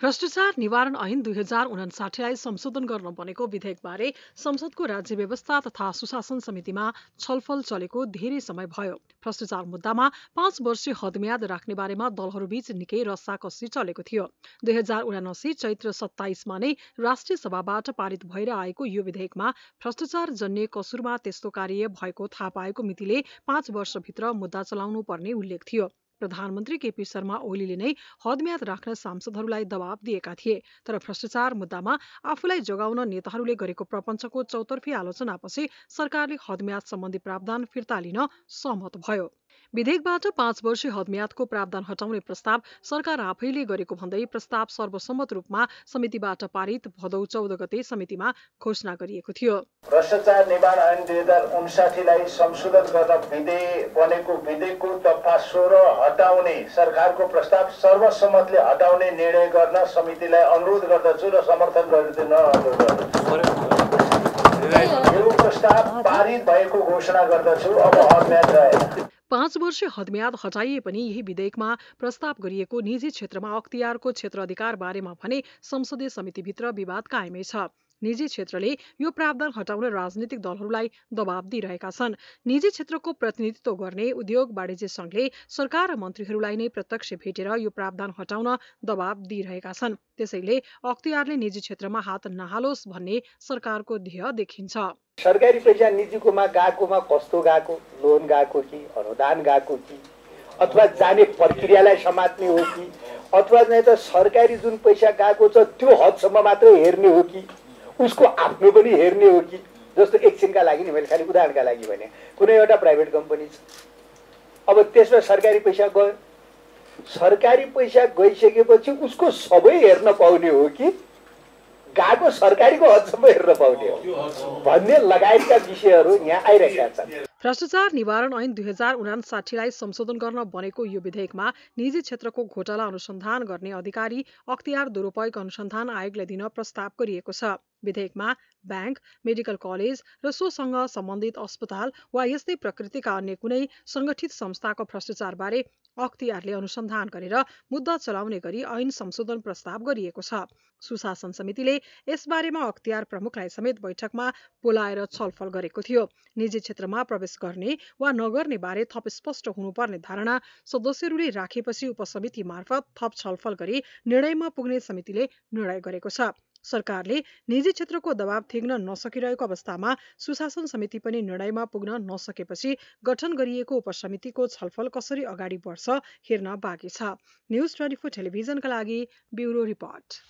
भ्रष्टाचार निवारण ऐन दुई हजार उनासाठीलाई संशोधन गर्न बनेको विधेयकबारे संसदको राज्य व्यवस्था तथा सुशासन समितिमा छलफल चलेको धेरै समय भयो। भ्रष्टाचार मुद्दामा पाँच वर्षीय हदम्याद राख्ने बारेमा दलहरूबीच निकै रस्साकस्सी चलेको थियो। दुई हजार उनासी चैत्र सत्ताइसमा नै राष्ट्रिय सभाबाट पारित भएर आएको यो विधेयकमा भ्रष्टाचार जन्य कसुरमा त्यस्तो कार्य भएको थाहा पाएको मितिले पाँच वर्षभित्र मुद्दा चलाउनु पर्ने उल्लेख थियो। प्रधानमन्त्री केपी शर्मा ओलीले नै हदम्याद राख्न सांसदहरूलाई दबाव दिएका थिए तर भ्रष्टाचार मुद्दामा आफूलाई जोगाउन नेताहरूले गरेको प्रपञ्चको चौतर्फी आलोचनापछि सरकारले हदम्याद सम्बन्धी प्रावधान फिर्ता लिन सहमत भयो। विधेयकबाट पाँच वर्ष हदम्यादको प्रावधान हटाउने प्रस्ताव सरकार आफैले गरेको भन्दै प्रस्ताव सर्वसम्मत रूपमा समितिबाट पारित भदौ चौध गते समितिमा घोषणा गरिएको थियो। भ्रष्टाचार निवारण ऐन दुई हजार उन्साठीलाई संशोधन गर्न विधेयक बनेको विधेयकको दफा सोह्र हटाउने सरकारको प्रस्ताव सर्वसम्मतले हटाउने निर्णय गर्न समितिलाई अनुरोध गर्दछु र समर्थन गरिदिन यो प्रस्ताव पारित भएको घोषणा गर्दछु। अब हदम्याद रहेन। पाँच वर्ष हदम्याद हटाइए पनि यही विधेयकमा प्रस्ताव गरिएको निजी क्षेत्रमा अख्तियारको क्षेत्र अधिकार बारेमा भने संसदीय समितिभित्र विवाद कायमै छ। निजी क्षेत्रले यो प्रावधान हटाउन राजनीतिक दलहरूलाई दबाव दिइरहेका छन्। निजी क्षेत्रको प्रतिनिधित्व गर्ने उद्योग वाणिज्य संघले सरकार र मन्त्रीहरूलाई नै प्रत्यक्ष भेटेर यो प्रावधान हटाउन दबाव दिइरहेका छन्। त्यसैले अख्तियारले निजी क्षेत्रमा हात नहालोस् भन्ने सरकारको ध्येय देखिन्छ। सरकारी पैसा निजीकोमा गएकोमा कस्तो गएको? लोन गएको कि अनुदान गएको कि? अथवा जाने प्रक्रियालाई समात्ने हो कि? अथवा नै त सरकारी जुन पैसा गएको छ त्यो हदसम्म मात्रै हेर्ने हो कि? उसको आफ्नो पनि हेर्ने हो कि जस्तो एकछिनका लागि नि मैले खालि उदाहरणका लागि भने। कुनै एउटा प्राइभेट कम्पनी छ। अब त्यसमा सरकारी पैसा गयो। सरकारी पैसा गइसकेपछि उसको सबै हेर्न पाउने हो कि गएको सरकारीको हदसम्म हेर्न पाउने हो। भन्ने लगायतका विषयहरू यहाँ आइरहेका छन्। भ्रष्टाचार निवारण ऐन दुई हजार उनासाठीलाई संशोधन गर्न बनेको यो विधेयकमा निजी क्षेत्रको घोटाला अनुसन्धान गर्ने अधिकारी अख्तियार दुरूपयोग अनुसन्धान आयोगलाई दिन प्रस्ताव गरिएको छ। विधेयकमा ब्याङ्क मेडिकल कलेज र सोसँग सम्बन्धित अस्पताल वा यस्तै प्रकृतिका अन्य कुनै सङ्गठित संस्थाको भ्रष्टाचारबारे अख्तियारले अनुसन्धान गरेर मुद्दा चलाउने गरी ऐन संशोधन प्रस्ताव गरिएको छ। सुशासन समितिले यसबारेमा अख्तियार प्रमुखलाई समेत बैठकमा बोलाएर छलफल गरेको थियो। निजी क्षेत्रमा प्रवेश गर्ने वा नगर्ने बारे थप स्पष्ट हुनुपर्ने धारणा सदस्यहरूले राखेपछि उपसमिति मार्फत थप छलफल गरी निर्णयमा पुग्ने समितिले निर्णय गरेको छ। सरकारले निजी क्षेत्रको दबाव थेग्न नसकिरहेको अवस्थामा सुशासन समिति पनि निर्णयमा पुग्न नसकेपछि गठन गरिएको उपसमितिको छलफल कसरी अगाडि बढ्छ हेर्न बाँकी छ। न्युज ट्वेन्टी फोर टेलिभिजनका लागि ब्युरो रिपोर्ट।